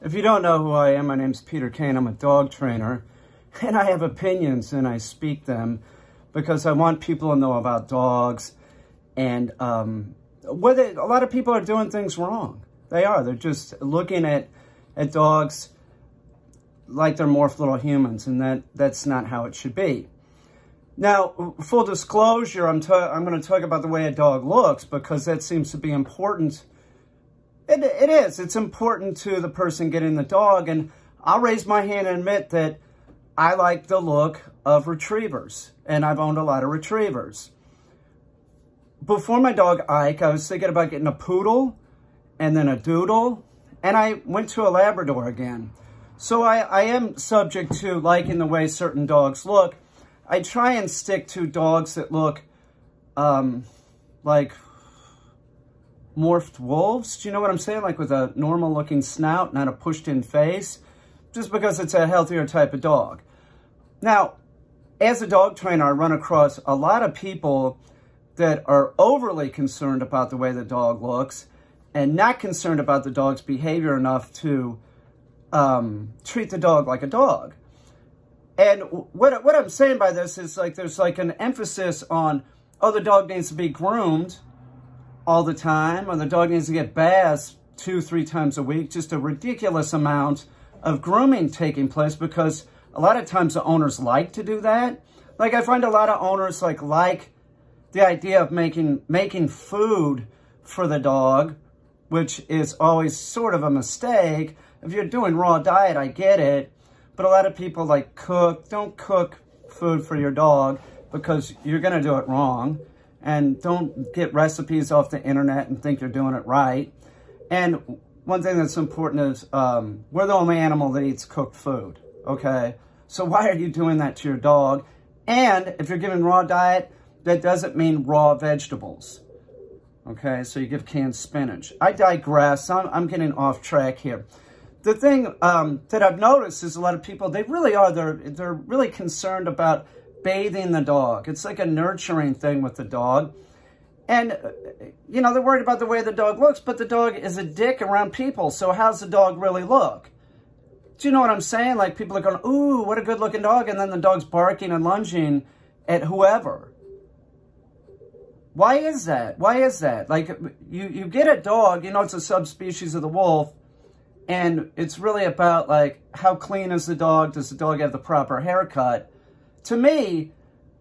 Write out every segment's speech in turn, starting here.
If you don't know who I am, my name's Peter Caine. I'm a dog trainer, and I have opinions and I speak them because I want people to know about dogs. And um, whether a lot of people are doing things wrong. They are. They're just looking at at dogs like they're morphed little humans, and that that's not how it should be. Now, full disclosure, I'm, I'm going to talk about the way a dog looks because that seems to be important it, it is. It's important to the person getting the dog. And I'll raise my hand and admit that I like the look of retrievers. And I've owned a lot of retrievers. Before my dog Ike, I was thinking about getting a poodle and then a doodle. And I went to a Labrador again. So I, I am subject to liking the way certain dogs look. I try and stick to dogs that look um, like morphed wolves. Do you know what I'm saying? Like with a normal looking snout, not a pushed in face, just because it's a healthier type of dog. Now, as a dog trainer, I run across a lot of people that are overly concerned about the way the dog looks and not concerned about the dog's behavior enough to um, treat the dog like a dog. And what, what I'm saying by this is like there's like an emphasis on, oh, the dog needs to be groomed all the time, or the dog needs to get baths two, three times a week, just a ridiculous amount of grooming taking place because a lot of times the owners like to do that. Like I find a lot of owners like like the idea of making making food for the dog, which is always sort of a mistake. If you're doing raw diet, I get it. But a lot of people like cook. Don't cook food for your dog because you're going to do it wrong and don't get recipes off the internet and think you're doing it right. And one thing that's important is um, we're the only animal that eats cooked food, okay? So why are you doing that to your dog? And if you're giving raw diet, that doesn't mean raw vegetables, okay? So you give canned spinach. I digress. I'm, I'm getting off track here. The thing um, that I've noticed is a lot of people, they really are, they're, they're really concerned about bathing the dog. It's like a nurturing thing with the dog. And, you know, they're worried about the way the dog looks, but the dog is a dick around people. So how's the dog really look? Do you know what I'm saying? Like people are going, ooh, what a good looking dog. And then the dog's barking and lunging at whoever. Why is that? Why is that? Like you, you get a dog, you know, it's a subspecies of the wolf. And it's really about like, how clean is the dog? Does the dog have the proper haircut? To me,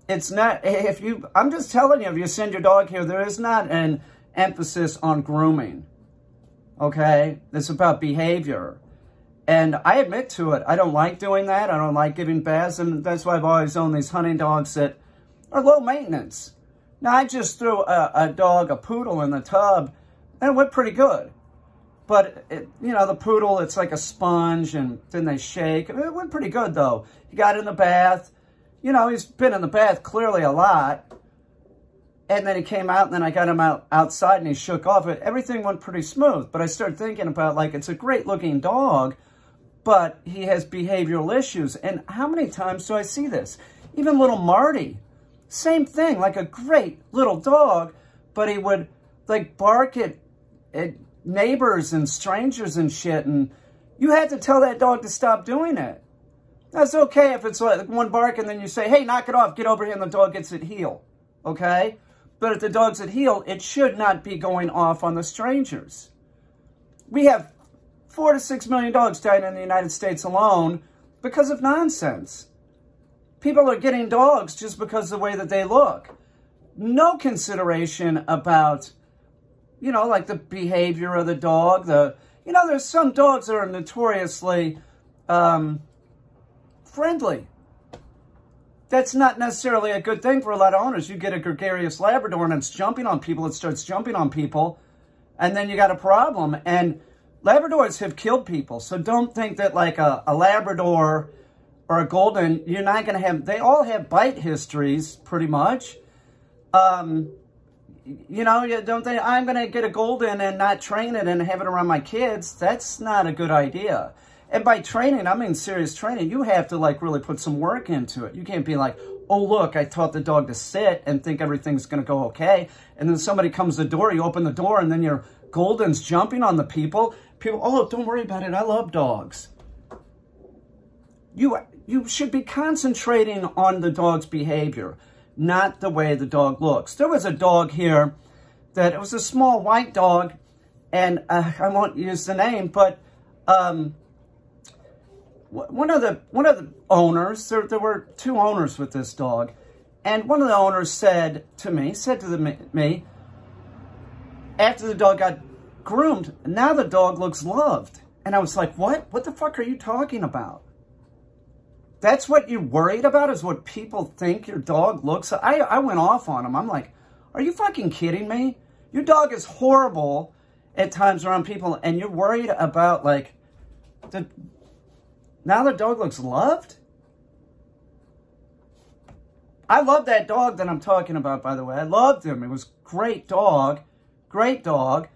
it's not, if you, I'm just telling you, if you send your dog here, there is not an emphasis on grooming. Okay? It's about behavior. And I admit to it, I don't like doing that. I don't like giving baths, and that's why I've always owned these hunting dogs that are low maintenance. Now, I just threw a, a dog, a poodle, in the tub, and it went pretty good. But, it, you know, the poodle, it's like a sponge, and then they shake. It went pretty good, though. He got in the bath you know, he's been in the bath clearly a lot. And then he came out, and then I got him out outside, and he shook off it. Everything went pretty smooth. But I started thinking about, like, it's a great-looking dog, but he has behavioral issues. And how many times do I see this? Even little Marty, same thing, like a great little dog, but he would, like, bark at, at neighbors and strangers and shit, and you had to tell that dog to stop doing it. That's okay if it's like one bark and then you say, hey, knock it off, get over here, and the dog gets at heel, okay? But if the dog's at heel, it should not be going off on the strangers. We have four to six million dogs dying in the United States alone because of nonsense. People are getting dogs just because of the way that they look. No consideration about, you know, like the behavior of the dog. The, you know, there's some dogs that are notoriously, um, friendly. That's not necessarily a good thing for a lot of owners. You get a gregarious Labrador and it's jumping on people. It starts jumping on people. And then you got a problem. And Labradors have killed people. So don't think that like a, a Labrador or a Golden, you're not going to have, they all have bite histories pretty much. Um, you know, don't think I'm going to get a Golden and not train it and have it around my kids. That's not a good idea. And by training, I mean serious training. You have to like really put some work into it. You can't be like, oh, look, I taught the dog to sit and think everything's going to go okay. And then somebody comes to the door, you open the door, and then you're Golden's jumping on the people. People, oh, don't worry about it. I love dogs. You, you should be concentrating on the dog's behavior, not the way the dog looks. There was a dog here that it was a small white dog, and uh, I won't use the name, but um, one of the one of the owners, there, there were two owners with this dog, and one of the owners said to me, said to the, me, after the dog got groomed, now the dog looks loved. And I was like, what? What the fuck are you talking about? That's what you're worried about is what people think your dog looks like. I, I went off on him. I'm like, are you fucking kidding me? Your dog is horrible at times around people and you're worried about like, the, now the dog looks loved? I love that dog that I'm talking about, by the way. I loved him. It was great dog. Great dog.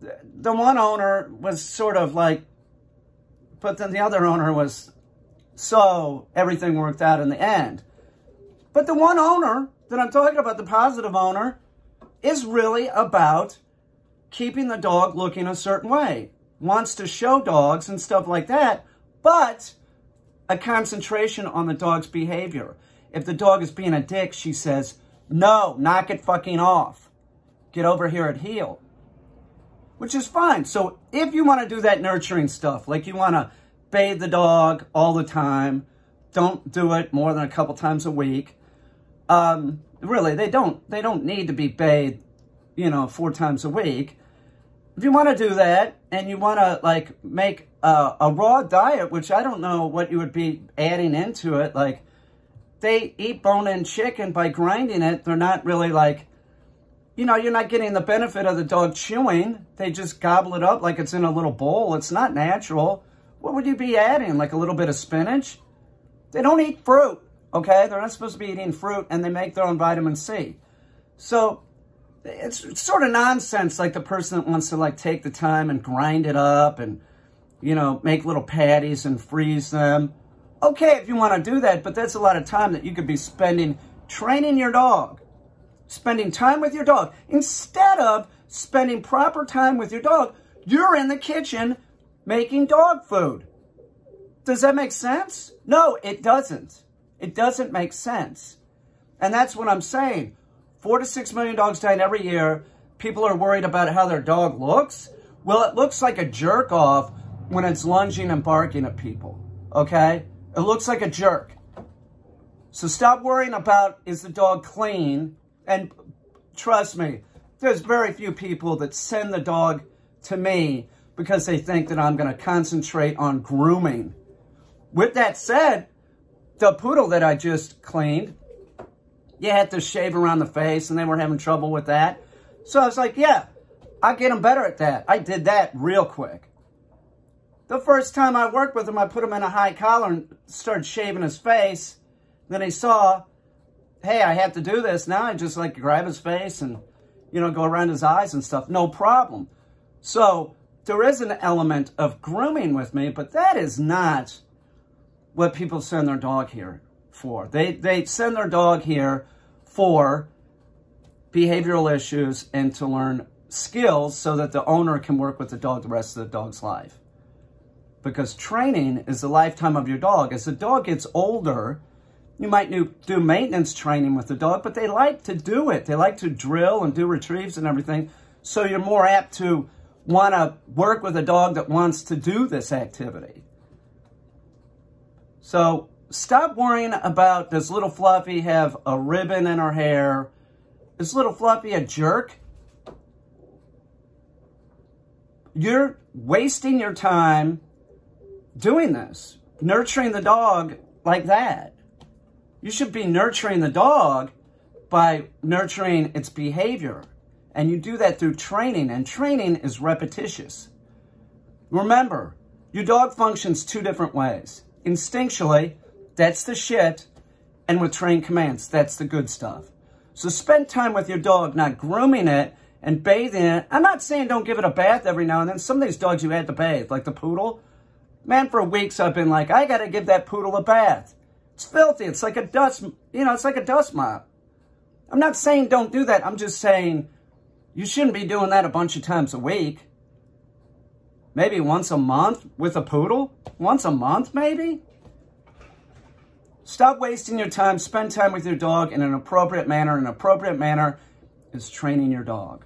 The one owner was sort of like, but then the other owner was so everything worked out in the end. But the one owner that I'm talking about, the positive owner, is really about keeping the dog looking a certain way. Wants to show dogs and stuff like that, but a concentration on the dog's behavior. If the dog is being a dick, she says, no, knock it fucking off. Get over here at heel. Which is fine. So if you want to do that nurturing stuff, like you want to bathe the dog all the time, don't do it more than a couple times a week. Um, really, they don't, they don't need to be bathed, you know, four times a week. If you want to do that and you want to like make a, a raw diet, which I don't know what you would be adding into it, like they eat bone-in chicken by grinding it. They're not really like, you know, you're not getting the benefit of the dog chewing. They just gobble it up like it's in a little bowl. It's not natural. What would you be adding? Like a little bit of spinach? They don't eat fruit, okay? They're not supposed to be eating fruit, and they make their own vitamin C. So it's, sort of nonsense, like the person that wants to, like, take the time and grind it up and, you know, make little patties and freeze them. Okay, if you want to do that, but that's a lot of time that you could be spending training your dog, spending time with your dog. Instead of spending proper time with your dog, you're in the kitchen making dog food. Does that make sense? No, it doesn't. It doesn't make sense. And that's what I'm saying. Four to six million dogs dying every year. People are worried about how their dog looks. Well, it looks like a jerk off when it's lunging and barking at people. Okay? It looks like a jerk. So stop worrying about is the dog clean. And trust me, there's very few people that send the dog to me because they think that I'm going to concentrate on grooming. With that said, the poodle that I just cleaned, you had to shave around the face and they were having trouble with that. So I was like, yeah, I get them better at that. I did that real quick. The first time I worked with him, I put him in a high collar and started shaving his face. Then he saw, hey, I have to do this. Now I just like grab his face and, you know, go around his eyes and stuff. No problem. So there is an element of grooming with me, but that is not what people send their dog here for. They, they send their dog here for behavioral issues and to learn skills so that the owner can work with the dog the rest of the dog's life because training is the lifetime of your dog. As the dog gets older, you might do maintenance training with the dog, but they like to do it. They like to drill and do retrieves and everything. So you're more apt to want to work with a dog that wants to do this activity. So stop worrying about does little Fluffy have a ribbon in her hair? Is little Fluffy a jerk? You're wasting your time doing this, nurturing the dog like that. You should be nurturing the dog by nurturing its behavior. And you do that through training, and training is repetitious. Remember, your dog functions two different ways. Instinctually, that's the shit, and with trained commands, that's the good stuff. So spend time with your dog, not grooming it and bathing it. I'm not saying don't give it a bath every now and then. Some of these dogs you had to bathe, like the poodle, Man, for weeks I've been like, I got to give that poodle a bath. It's filthy. It's like a dust, you know, it's like a dust mop. I'm not saying don't do that. I'm just saying You shouldn't be doing that a bunch of times a week. Maybe once a month with a poodle? Once a month, maybe? Stop wasting your time. Spend time with your dog in an appropriate manner. An appropriate manner is training your dog.